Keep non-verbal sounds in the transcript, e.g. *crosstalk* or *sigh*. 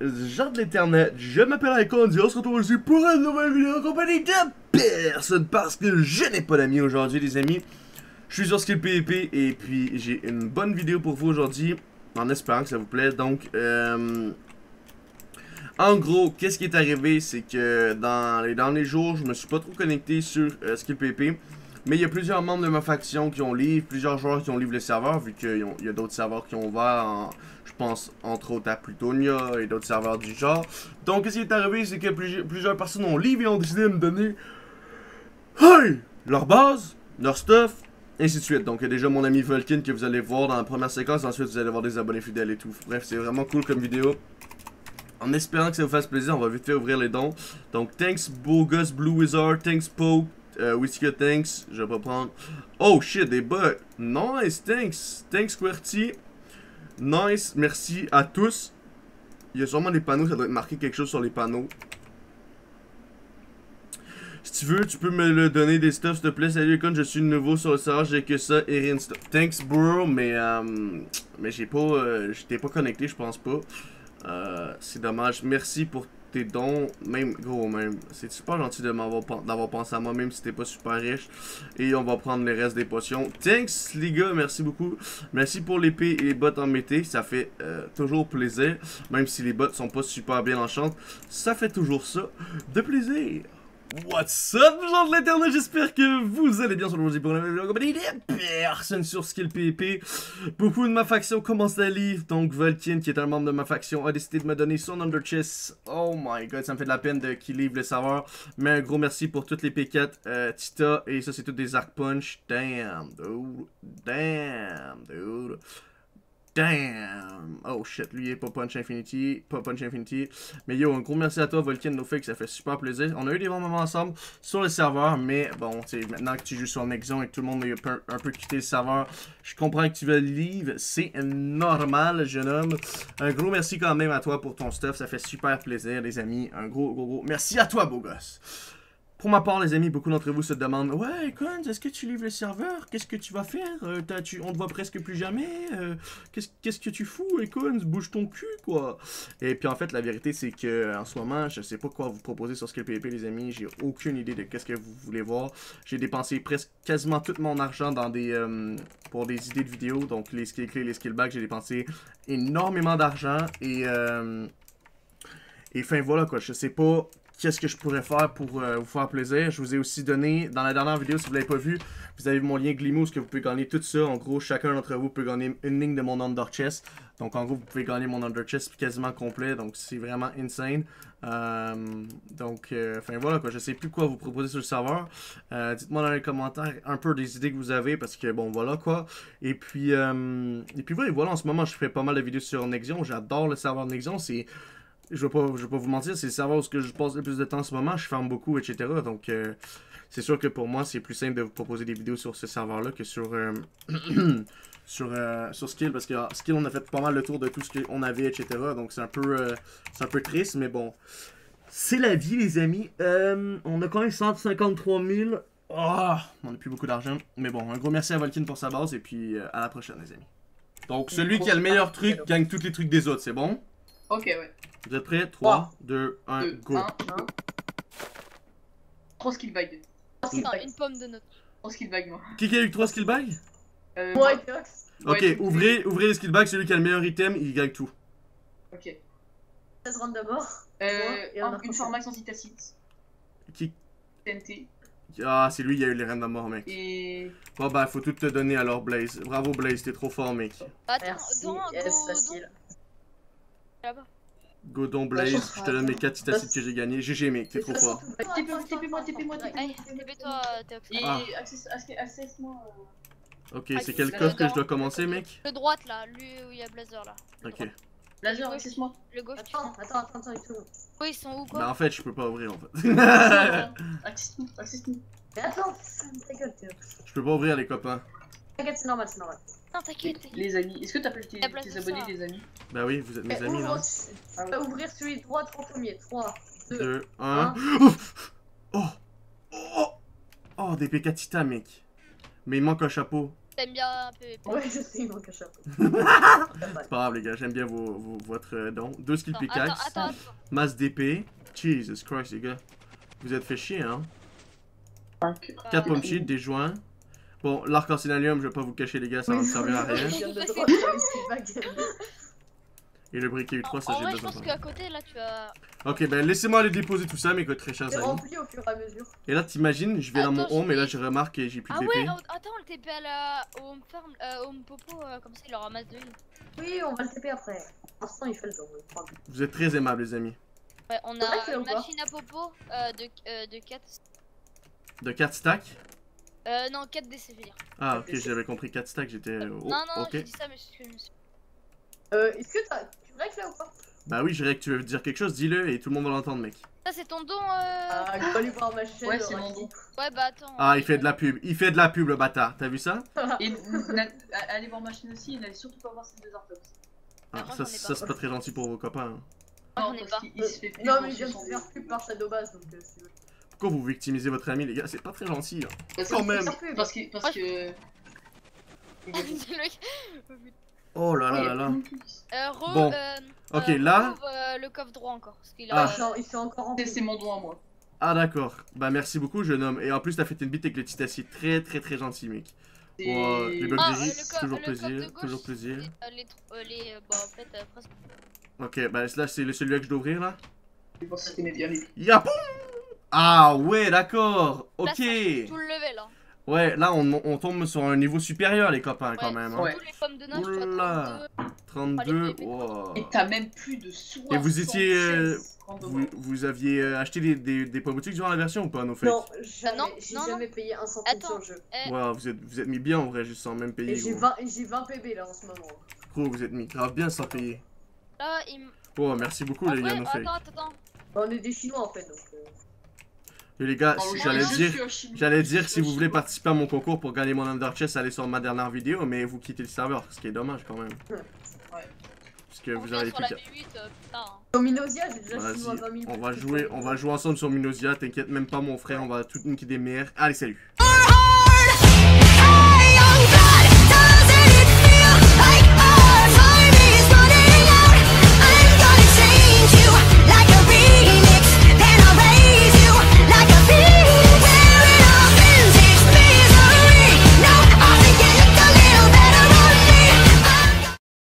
gens de l'internet, je m'appelle Icon, on se retrouve aujourd'hui pour une nouvelle vidéo en compagnie de personne parce que je n'ai pas d'amis aujourd'hui les amis. Je suis sur Skill PvP et puis j'ai une bonne vidéo pour vous aujourd'hui en espérant que ça vous plaise. Donc, euh, en gros, qu'est-ce qui est arrivé, c'est que dans les derniers jours, je me suis pas trop connecté sur euh, Skill. Mais il y a plusieurs membres de ma faction qui ont livré, plusieurs joueurs qui ont livré le serveur, vu qu'il y a d'autres serveurs qui ont ouvert, en, pense entre autres à Plutonia et d'autres serveurs du genre. Donc, ce qui est arrivé, c'est que plusieurs personnes ont livré et ont décidé de me donner hey, leur base, leur stuff, ainsi de suite. Donc, il y a déjà mon ami Vulcan que vous allez voir dans la première séquence, ensuite vous allez voir des abonnés fidèles et tout. Bref, c'est vraiment cool comme vidéo. En espérant que ça vous fasse plaisir, on va vite fait ouvrir les dons. Donc, thanks Bogus Blue Wizard, thanks Pope, Uh, Whisky thanks, je vais pas prendre. Oh shit, des bugs. Nice, thanks. Thanks, QWERTY. Nice, merci à tous. Il y a sûrement des panneaux, ça doit être marqué quelque chose sur les panneaux. Si tu veux, tu peux me le donner des stuff, s'il te plaît. Salut, Econ, je suis nouveau sur le serveur, j'ai que ça et rien stuff. Thanks, bro, mais, euh, mais j'ai pas, euh, j'étais pas connecté, je pense pas. Euh, c'est dommage. Merci pour tes même gros même. C'est super gentil d'avoir pensé à moi même si t'es pas super riche. Et on va prendre les restes des potions. Thanks les gars, merci beaucoup. Merci pour l'épée et les bottes en mété, ça fait euh, toujours plaisir. Même si les bottes sont pas super bien enchantes, ça fait toujours ça de plaisir. What's up, gens de l'internet, j'espère que vous allez bien sur le pour la vidéo compagnie personne sur Skill PvP. Beaucoup de ma faction commencent à lire, donc Vulcan, qui est un membre de ma faction, a décidé de me donner son Underchest. Oh my god, ça me fait de la peine de qu'il livre le savoir. Mais un gros merci pour toutes les P4, euh, Tita, et ça c'est tout des Arc Punch. Damn, dude. Damn, dude. Damn! Oh shit, lui il est pas Punch Infinity, pas Punch Infinity. Mais yo, un gros merci à toi, Volcan NoFake, ça fait super plaisir. On a eu des bons moments ensemble sur le serveur, mais bon, tu maintenant que tu joues sur Nexion et que tout le monde a un peu, quitté le serveur, je comprends que tu veux le livre, c'est normal, jeune homme. Un gros merci quand même à toi pour ton stuff, ça fait super plaisir, les amis. Un gros, gros, gros merci à toi, beau gosse. Pour ma part, les amis, beaucoup d'entre vous se demandent Ouais, Cons, est-ce que tu livres le serveur? Qu'est-ce que tu vas faire? Euh, tu, On te voit presque plus jamais euh, Qu'est-ce que tu fous, Econs Bouge ton cul, quoi Et puis en fait, la vérité, c'est que en ce moment, je sais pas quoi vous proposer sur Skill PvP, les amis. J'ai aucune idée de qu'est-ce que vous voulez voir. J'ai dépensé presque quasiment tout mon argent des euh, pour des idées de vidéos. Donc les skill clés, les skill bags, j'ai dépensé énormément d'argent. Et. et enfin voilà, quoi. Je sais pas qu'est-ce que je pourrais faire pour euh, vous faire plaisir. Je vous ai aussi donné, dans la dernière vidéo, si vous ne l'avez pas vu, vous avez mon lien Glimous que vous pouvez gagner tout ça. En gros, chacun d'entre vous peut gagner une ligne de mon Under Chest. Donc en gros, vous pouvez gagner mon Under Chest quasiment complet. Donc c'est vraiment insane. Euh, donc, euh, enfin voilà quoi, je sais plus quoi vous proposer sur le serveur. Dites-moi dans les commentaires un peu des idées que vous avez parce que bon voilà quoi. Et puis, et puis voilà, en ce moment je fais pas mal de vidéos sur Nexion. J'adore le serveur Nexion. C'est je vais pas, je vais pas vous mentir, c'est le serveur où je passe le plus de temps en ce moment, je ferme beaucoup, etc. Donc, euh, c'est sûr que pour moi, c'est plus simple de vous proposer des vidéos sur ce serveur-là que sur, euh, *clears throat* sur, euh, sur Skill, parce que Skill, on a fait pas mal le tour de tout ce qu'on avait, etc. Donc, c'est un, peu, un peu triste, mais bon. C'est la vie, les amis. on a quand même 153 000. Oh, on a plus beaucoup d'argent. Mais bon, un gros merci à Volkin pour sa base, et puis à la prochaine, les amis. Donc, celui qui a le meilleur truc gagne tous les trucs des autres, c'est bon? Ok, ouais. Vous êtes prêts? 3, 2, 1, go. 3 skill bag. une pomme de note. 3 skill bag, moi. Qui a eu 3 skill bag euh, Moi et Ok, ouvrez, ouvrez les skill bags, celui qui a le meilleur item, il gagne tout. Ok. 16 rounds d'abord. Euh, et une formation citacite. Qui? TNT. Ah, c'est lui, il a eu les random mort, mec. Et. Bon, bah, faut tout te donner alors, Blaze. Bravo, Blaze, t'es trop fort, mec. Attends, Merci, yes, facile. Là-bas. Godon Blaze, je te donne mes 4 titacites que j'ai gagné. GG mec, t'es trop fort. TP-moi, TP-moi, TP-toi, access-moi. Ok, c'est quel coffre que je dois commencer, mec Le droite là, lui où il y a Blazer là. Ok. Blazer, access-moi. Le gauche. Attends, attends, attends, attends. Oui, ils sont où quoi Bah en fait, je peux pas ouvrir en fait. *laughs* access-nous, access-nous. Mais attends, ta gueule, Je peux pas ouvrir les copains. T'inquiète, c'est normal, c'est normal. Non, t'inquiète. Les amis, est-ce que t'as tes, tes abonnés, les amis? Bah oui, vous êtes mes amis là. On va ouvrir celui droit, 3 premiers. 3, 2, 1. Oh Oh Oh des P4 mec. Mais il manque un chapeau. T'aimes bien PVP. Ouais, je sais, il manque un chapeau. *laughs* C'est pas grave, les gars, j'aime bien vos, vos- votre euh, don. Deux skill pickaxe, masse d'épée. Jesus Christ, les gars. Vous êtes fait chier, hein. Cinq. 4 Euh, pommes cheat, des joints. Bon, l'arc en synalium, je vais pas vous cacher, les gars, ça va me servir à rien. Et le briquet U3, ça j'ai vrai, je besoin. pense qu'à côté, là, tu as. Ok, ben laissez-moi aller déposer tout ça, mes très chers amis. rempli au fur et à mesure. Et là, t'imagines, je vais dans mon home et là, je remarque que j'ai plus Ah de ouais, attends, le TP à la home farm, euh, home popo, euh, comme ça il aura masse de heal. Oui, on va le TP après. Pour l'instant, il fait le jour. Vous êtes très aimables, les amis. Ouais, on a une machine à popo euh, de, euh, de 4. De 4 stacks Euh, non, 4 DC, je veux dire. Ah, ok, j'avais compris 4 stacks, j'étais. oh, non, non, ok. j'ai dit ça, mais je je me suis. Euh, est-ce que. Tu règles là ou pas? Bah oui, je que tu veux dire quelque chose, dis-le et tout le monde va l'entendre, mec. Ça, c'est ton don, euh. Ah, il va aller voir ma chaîne. Ouais, c'est mon don. Ouais, bah attends. Ah, il fait de la pub, il fait de la pub, le bâtard. T'as vu ça? *laughs* Et allez voir ma chaîne aussi et n'allez surtout pas voir ces deux orthopes. Ah, Ah, moi, ça, ça pas. c'est pas très gentil pour vos copains. hein. Non, ai parce pas. se fait Non, mais il ce vient de faire pub par donc. euh, tu veux. Pourquoi vous victimisez votre ami, les gars? C'est pas très gentil. hein. Parce Quand même. Parce que. Parce que... *laughs* Oh là là là là. euh, re, Bon. euh, Ok, euh, là- rouvre, euh, le coffre droit encore. Parce qu'il Ah. a. Il s'est encore rempli. C'est mon à moi. Ah, d'accord. Bah, merci beaucoup, jeune homme. Et en plus, t'as fait une bite avec le titacier. Très très très gentil, mec. C'est- Ouais, les blocs Ah, de euh, le toujours le plaisir. gauche, Toujours plaisir. Euh, les, euh, les, euh, bah, en fait, euh, presque. Ok, bah là, c'est le- celui-là que je dois ouvrir, là C'est pour Ah, ouais, d'accord. Là, Ok. change tout le level, hein. Ouais, là, on, on tombe sur un niveau supérieur, les copains, quand même. Hein. Ouais. Tous les pommes de Oula. 32. 32. Allez, wow. Et t'as même plus de soin. Et vous étiez, euh, Vous... Vous, aviez euh, acheté des, des, des points boutiques durant la version ou pas, nos fakes Non, jamais. non, J'ai non, jamais payé un centime Attends. sur le jeu. Eh, Wow, vous êtes, vous êtes mis bien en vrai, juste sans même payer. j'ai Gros. 20, et j'ai 20 PB là en ce moment. Gros, vous êtes mis grave bien sans payer. là, il Oh, merci beaucoup, En les gars, nos attends, attends, attends. On est des Chinois en fait donc. euh, Et les gars, Oh, si j'allais dire, j'allais dire si vous voulez participer à mon concours pour gagner mon Under Chest, allez sur ma dernière vidéo, mais vous quittez le serveur, ce qui est dommage quand même. Ouais. Parce que On vous avez plus la qu'à. B8, euh, putain. Sur Minosia, j'ai déjà Vas-y, chinois 20 000. on va jouer, on va jouer ensemble sur Minosia, t'inquiète même pas mon frère, on va tout niquer des mères. Allez, salut Ah